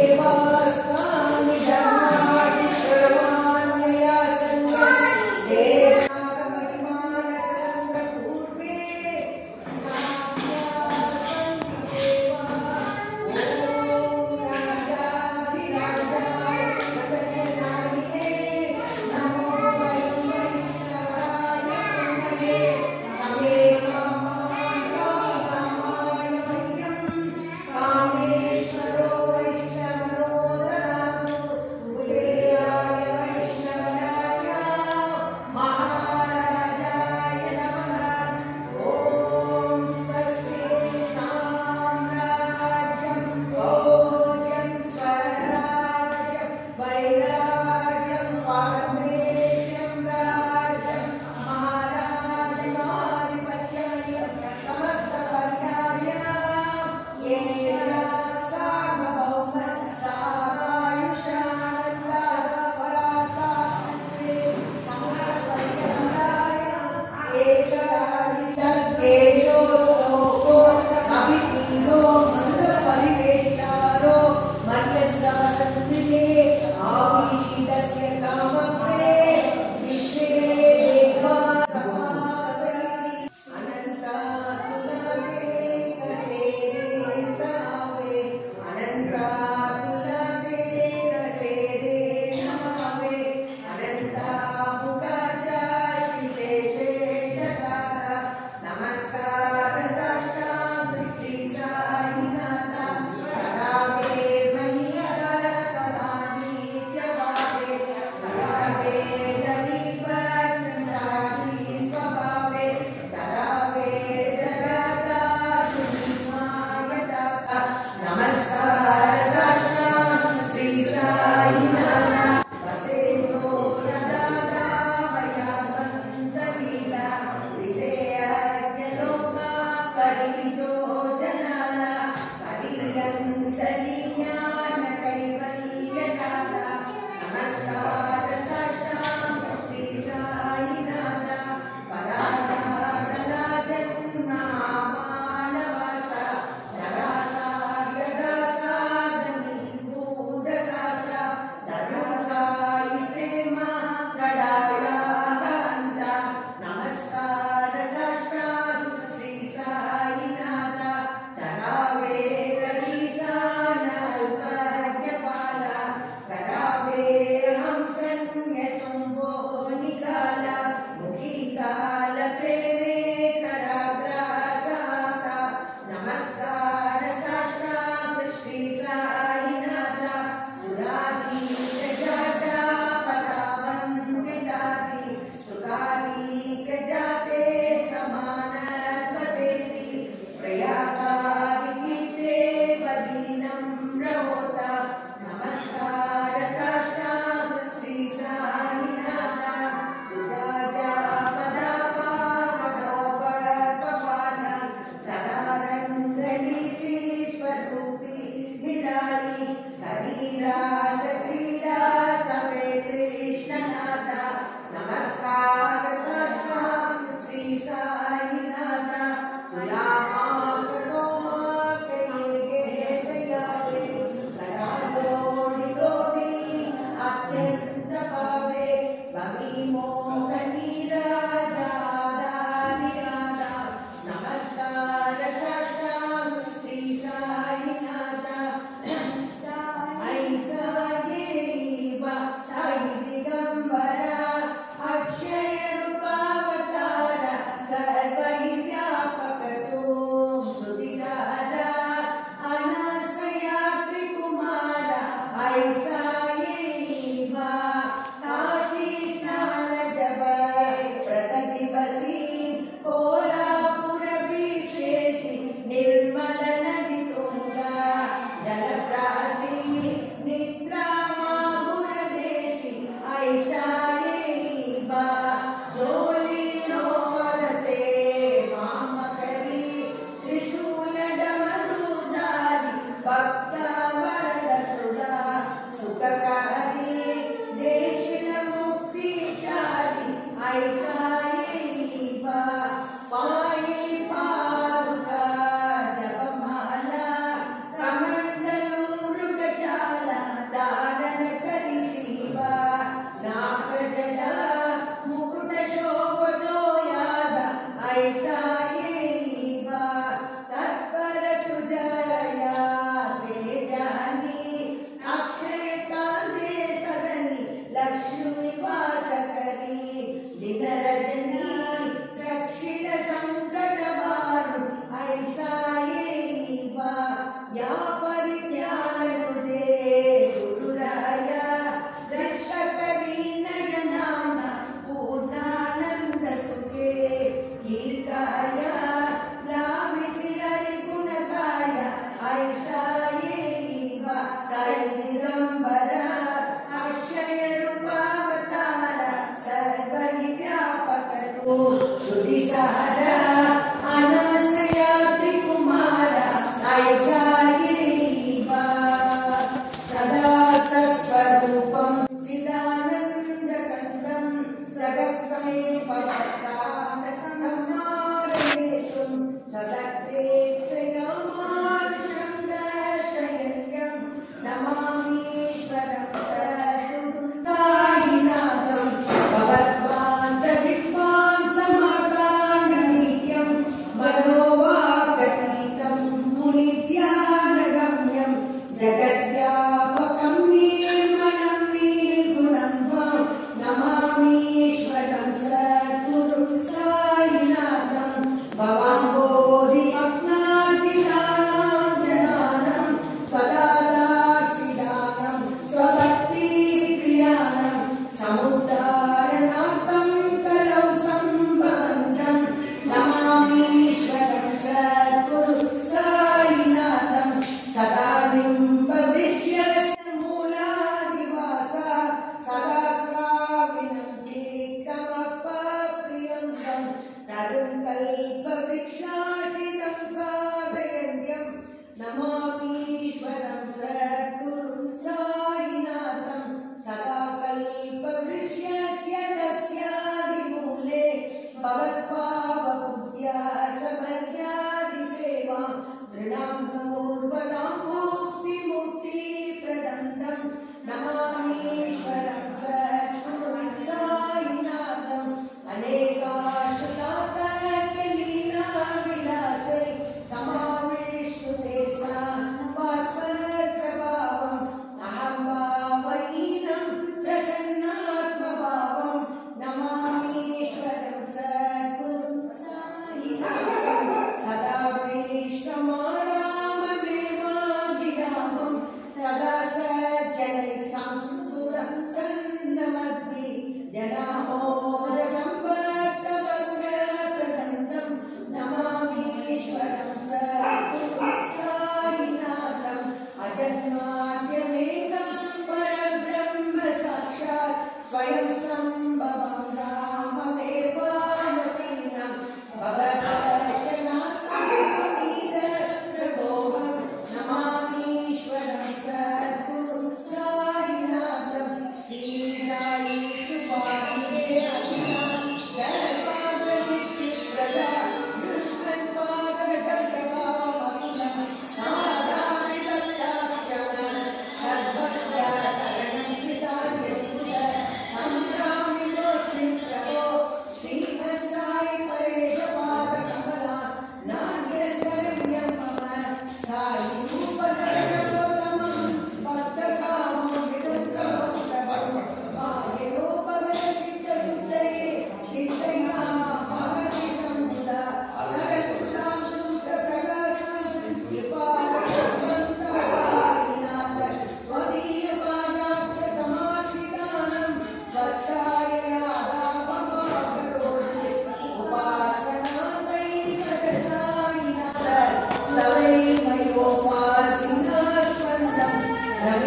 Eva.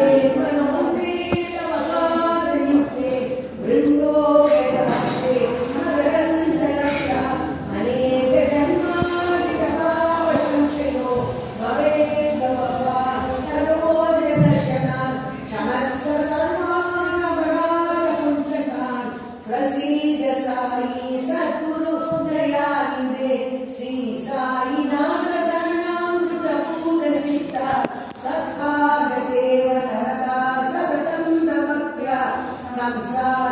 रवे desire.